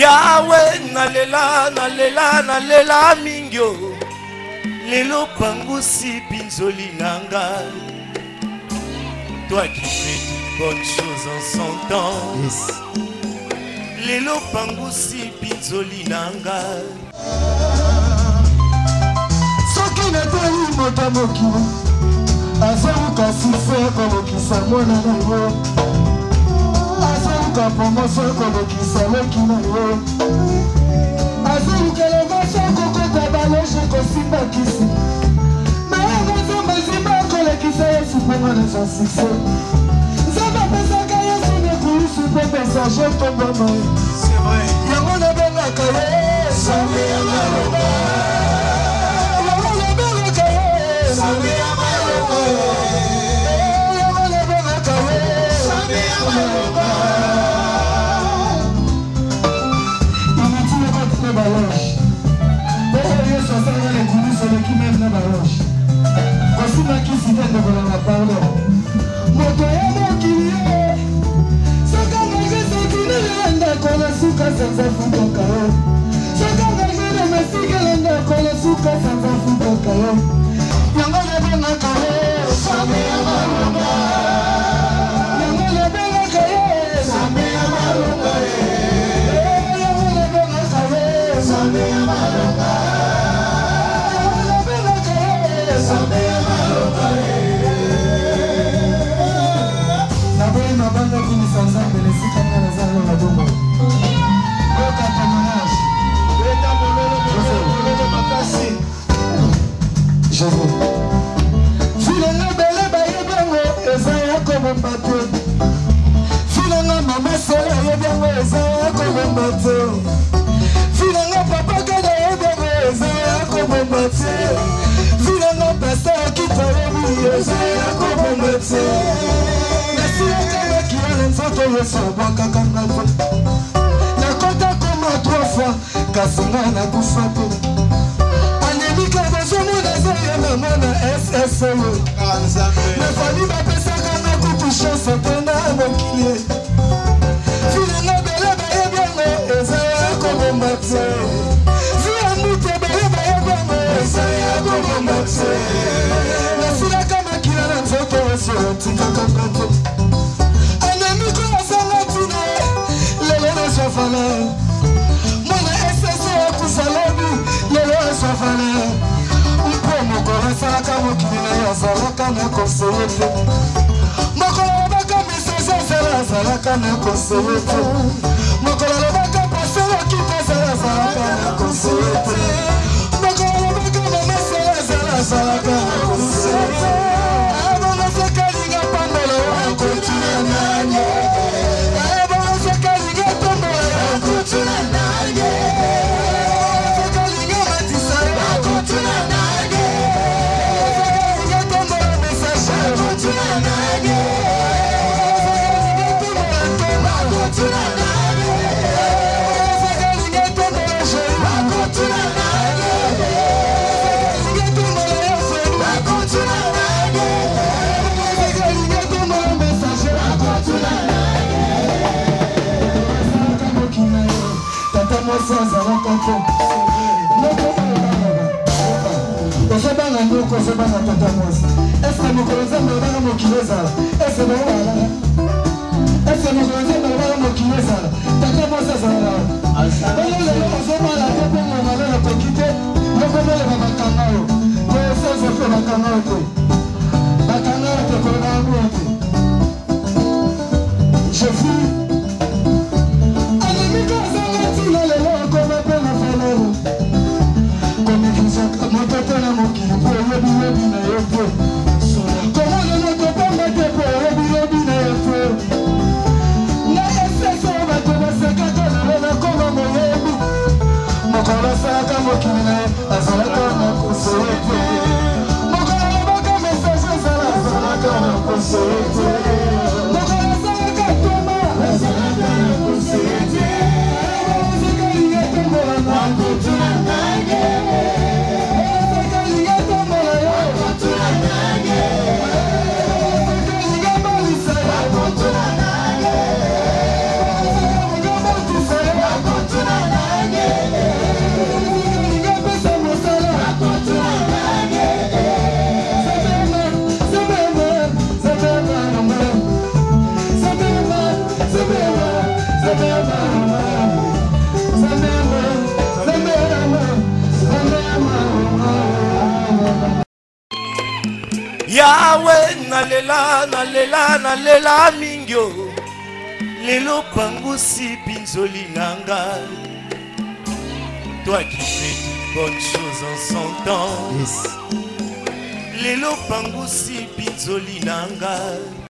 yawe nalela nalela nalela mingi o lelo pangusi binzoli na ngai toi qui fais toutes bonnes choses en son temps yes. lelo pangusi binzoli na ngai soki natoyi moto mokili azauka sufre kolokisa mwana nango kosala promoso kolekisa leki na yo azulukelonga sokokota baloge kosimba kisi nayango nzambe ezimba kolekisa yesu mponga lezo sise nzambe apesaka yesu nekulusu mpo message tobama yango nabengaka ye sambe yanga loba ndekolanga pardon moto ya mokili ye soka ngai esokinelela ndako na suka sanza futaka yo soka ngai na masikela ndako na suka sanza futaka yo yesu abwakaka nga te nakota koma trois fois kasi ngai nakufa te anemika nazomona eza yamamona ss oyo ah, mefami bapesaka nga kutu chanse te na mokili filanga bele bayebi yango eza ya kobomba te vi ya mute bele bayebi yango eza ya kobomba te nasilaka makila na nzoto oso tikakaka te mobale mpo mokolo esalaka mokili na ye azalaka na koseye te mokolo abaka misese ezala azalaka na koseye te mokolo mwasi azalaka po kozobanga nde kozobanga tata mwasi ese mokolo nzambe obanga mokili ezala ese baoalaa yawe nalela nalela nalela mingi o lelo pangusi binzoli na ngai toi qui fais de bonnes choses en son temps yes. lelo pangusi binzoli na ngai